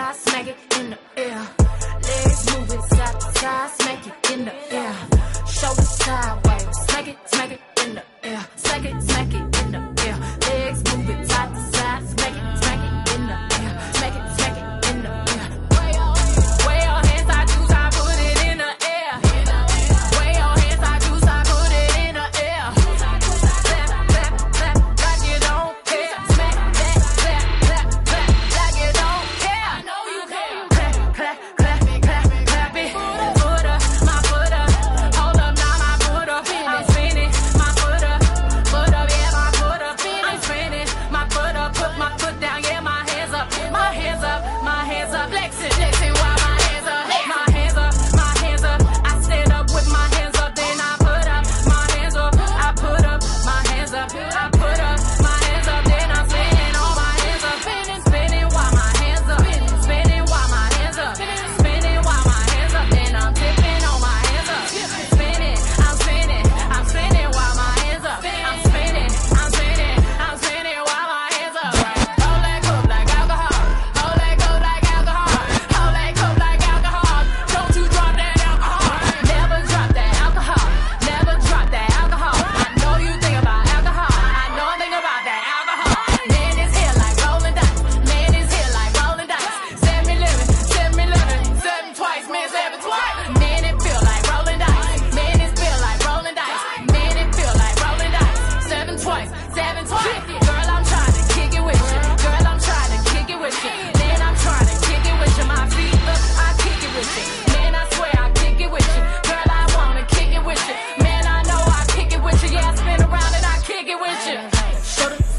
side, smack it in the air. Legs moving side to side, smack it in the air. Shoulders sideways, smack it, smack it soda.